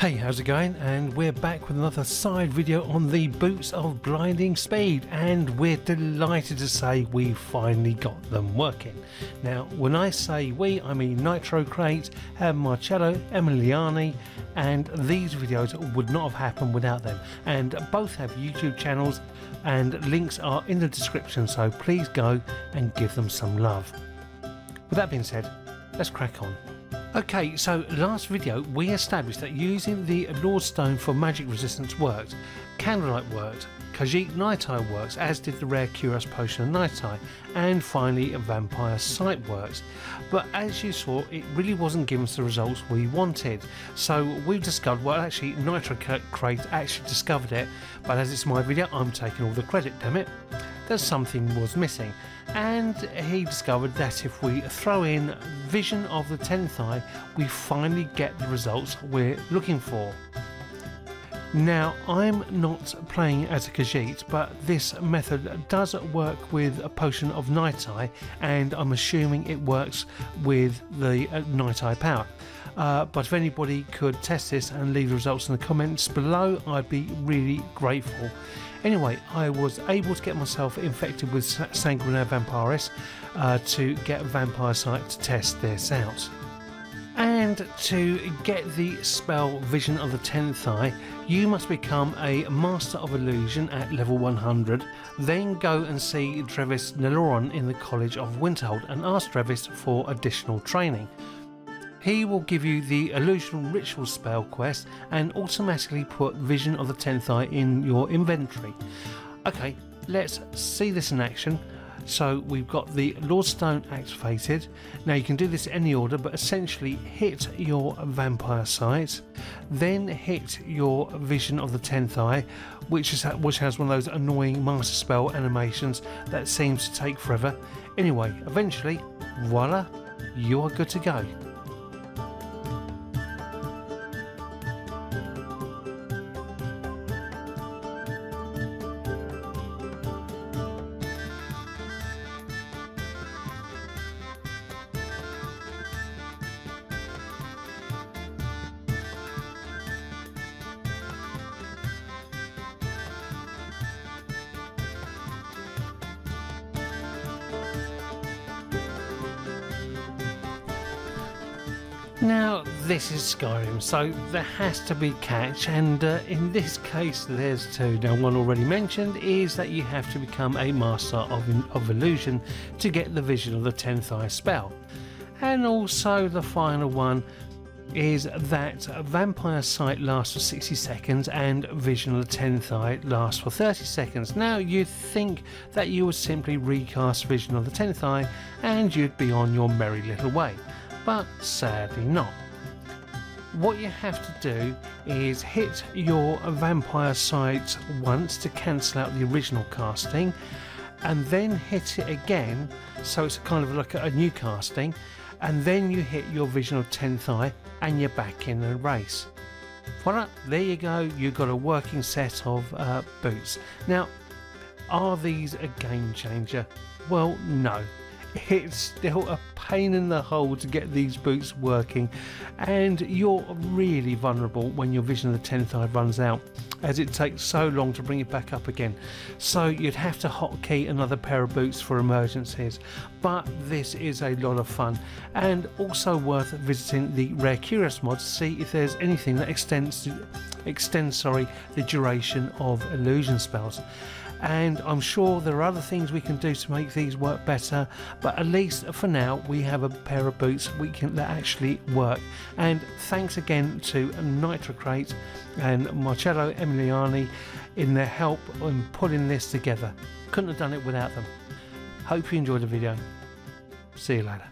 Hey, how's it going? And we're back with another side video on the Boots of Blinding Speed and we're delighted to say we finally got them working. Now, when I say we, I mean Nitro Crate, and Marcello, Emiliani and these videos would not have happened without them. And both have YouTube channels and links are in the description so please go and give them some love. With that being said, let's crack on. Okay, so last video we established that using the Lord Stone for magic resistance worked, Candlelight worked, Khajiit Night Eye works, as did the rare Curious Potion of Night Eye, and finally Vampire Sight works. But as you saw, it really wasn't giving us the results we wanted. So we discovered, well actually Nitro Crate actually discovered it, but as it's my video, I'm taking all the credit, damn it that something was missing, and he discovered that if we throw in Vision of the Tenth Eye, we finally get the results we're looking for. Now, I'm not playing as a Khajiit, but this method does work with a Potion of Night Eye, and I'm assuming it works with the uh, Night Eye power. Uh, but if anybody could test this and leave the results in the comments below, I'd be really grateful. Anyway, I was able to get myself infected with Sanguinaire Vampiris uh, to get Vampire Sight to test this out. And to get the spell Vision of the Tenth Eye, you must become a Master of Illusion at level 100, then go and see Drevis Neloren in the College of Winterhold and ask Drevis for additional training. He will give you the Illusion Ritual spell quest and automatically put Vision of the Tenth Eye in your inventory. Okay, let's see this in action. So we've got the Lordstone activated. Now you can do this any order, but essentially hit your Vampire Sight, then hit your Vision of the Tenth Eye, which is which has one of those annoying Master Spell animations that seems to take forever. Anyway, eventually, voila, you are good to go. Now, this is Skyrim, so there has to be catch, and uh, in this case, there's two. Now, one already mentioned is that you have to become a Master of, of Illusion to get the Vision of the Tenth Eye spell. And also, the final one is that Vampire Sight lasts for 60 seconds and Vision of the Tenth Eye lasts for 30 seconds. Now, you'd think that you would simply recast Vision of the Tenth Eye and you'd be on your merry little way but sadly not. What you have to do is hit your vampire sight once to cancel out the original casting and then hit it again so it's kind of like a new casting and then you hit your of 10th eye and you're back in the race. Voila, there you go, you've got a working set of uh, boots. Now, are these a game changer? Well, no, it's still a pain in the hole to get these boots working. And you're really vulnerable when your vision of the 10th eye runs out as it takes so long to bring it back up again. So you'd have to hotkey another pair of boots for emergencies. But this is a lot of fun and also worth visiting the rare curious mod to see if there's anything that extends extends sorry the duration of illusion spells and I'm sure there are other things we can do to make these work better but at least for now we have a pair of boots we can that actually work. And thanks again to Nitro Crate and Marcello Emiliani in their help in putting this together. Couldn't have done it without them. Hope you enjoyed the video. See you later